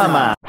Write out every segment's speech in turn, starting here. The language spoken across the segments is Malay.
Sama.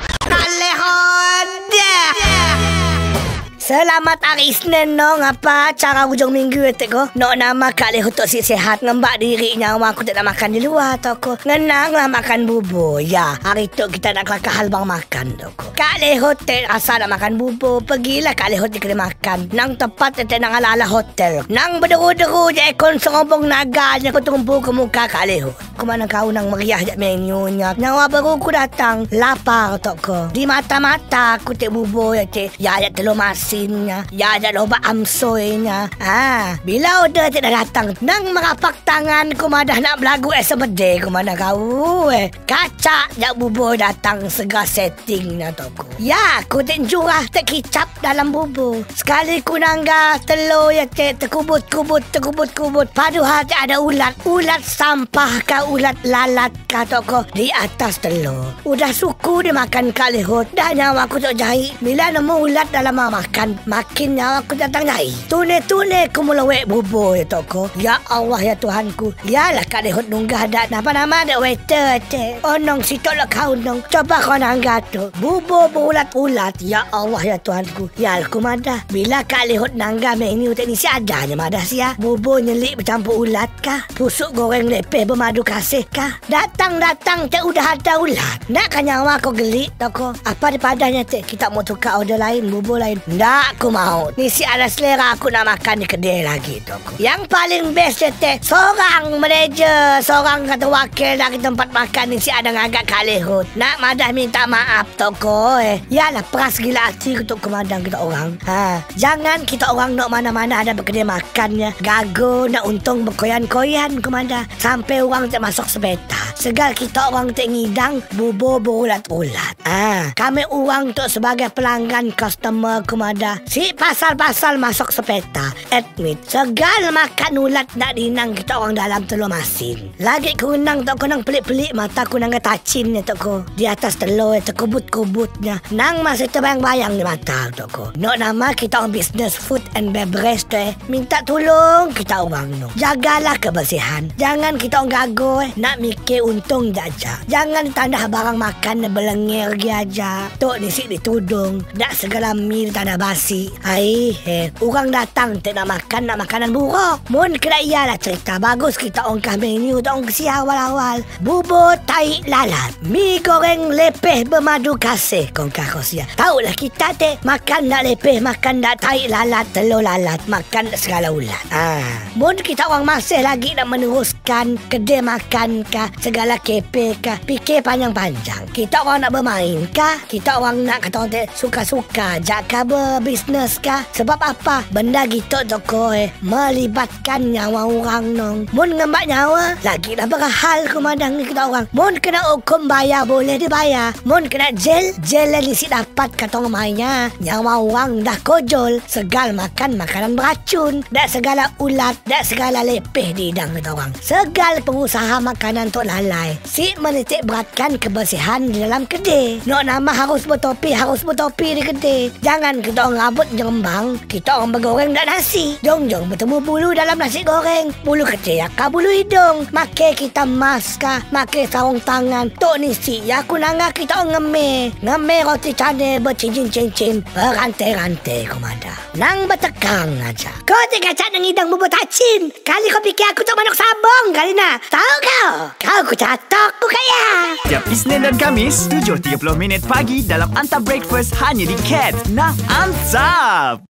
Selamat hari Isnin no Apa cara hujung minggu etik ko? Nak nama kak leh untuk si sehat. Ngembak diri nyawa aku tak nak makan di luar toko Ngenang lah makan bubur. Ya hari tu kita nak kelakar hal bang makan toko Kak leh hotel asal nak makan bubur. Pergilah kak leh hotel kena makan. Nang tepat etik nang ala-ala hotel. Nang berderu-deru je ekon serobong naganya Aku tumpu ke muka kak leh Ku mana kau nang? Meriah je menunya Nyawa baru ku datang. Lapar toko Di mata-mata aku tek bubur ya Ya ya telur masih mesinnya. Ya ada loba amsoinya. Ah, bila order tidak datang, nang merapak tangan kumadah nak belagu es sebede kumadah kau. Eh, kaca jak bubur datang segera setting na toko. Ya, aku tak jurah tak kicap dalam bubur. Sekali ku nangga telur ya cek terkubut-kubut terkubut-kubut. Padu hati ada ulat. Ulat sampah ka ulat lalat ka toko di atas telur. Udah suku dia makan kali hot. Dah nyawa aku tak jahit. Bila nemu ulat dalam makan makin nyawa aku datang naik. Tune-tune aku mula wek bubur ya toko. Ya Allah ya Tuhanku. Yalah kak dehut nunggah ada apa nama ada waiter te. Onong si tolak kau nong. Coba kau nangga tu. Bubur berulat-ulat. Ya Allah ya Tuhanku. Ya aku madah. Bila kak dehut nangga menu tak ni si adanya madah sia. Bubur nyelik bercampur ulat kah? Pusuk goreng lepeh bermadu kasih kah? Datang-datang tak udah ada ulat. Nak kan nyawa kau gelik toko. Apa padanya te? Kita mau tukar order lain, bubur lain. Tak aku mau. Ni si ada selera aku nak makan di kedai lagi aku. Yang paling best teh. Seorang manager, seorang kata wakil dari tempat makan ni si ada ngagak kali hut. Nak madah minta maaf toko eh. Yalah peras gila hati untuk kemandang kita orang. Ha. Jangan kita orang nak mana-mana ada berkedai makannya. Gago nak untung berkoyan-koyan kemanda. Sampai orang tak masuk sepeta. Segal kita orang tak ngidang bubur berulat-ulat. Ha. Kami orang tu sebagai pelanggan customer kemanda Si pasal-pasal masuk sepeta Admit Segal makan ulat nak dinang kita orang dalam telur masin Lagi kunang tak kunang pelik-pelik mata kunang tacin ni tak Di atas telur itu kubut-kubutnya Nang masih terbayang-bayang di mata tak ko Nak nama kita orang business food and beverage tu eh Minta tolong kita orang no Jagalah kebersihan Jangan kita orang gago eh Nak mikir untung jaja Jangan tanda barang makan belengir aja Tok ni si ditudung Tak segala mil tanda bas nasi. Ai, he. Orang datang tak nak makan, nak makanan buruk. Mun kena iyalah cerita. Bagus kita ongkah menu tak ongkah si awal-awal. Bubur tai lalat. Mi goreng lepeh bermadu kasih. Kongkah kosia. Tahulah kita te makan nak lepeh, makan nak tai lalat, telur lalat. Makan segala ulat. Ah. Mun kita orang masih lagi nak meneruskan kedai makan kah, segala kepe kah, fikir panjang-panjang. Kita orang nak bermain kah? Kita orang nak kata orang suka-suka. Jaka ber bisnes kah? Sebab apa? Benda gitu toko eh melibatkan nyawa orang nong. Mun ngembak nyawa, lagi dah berhal kumandang ni kita orang. Mun kena hukum bayar boleh dibayar. Mun kena jel, jel ni si dapat kata mainnya. Nyawa orang dah kojol, segal makan makanan beracun. Dak segala ulat, dak segala lepeh di hidang kita orang. Segal pengusaha makanan tu lalai. Si menitik beratkan kebersihan di dalam kedai. Nak nama harus bertopi, harus bertopi di kedai. Jangan kita orang rambut jerembang, kita orang bergoreng dan nasi. Jom jom bertemu bulu dalam nasi goreng. Bulu kecil ya bulu hidung. Make kita maska, make sarung tangan. Tok ni si ya aku nangga kita orang ngeme. Ngeme roti cane bercincin-cincin. Berantai-rantai komanda. Nang bertekang aja. Kau tengah cat nang hidang bubur tacin. Kali kau fikir aku manuk sabong kali na. Tahu kau? Kau ku catok ku kaya. Tiap Isnin dan Kamis, 7.30 minit pagi dalam Anta Breakfast hanya di Cat. Nah, Anta! What's up?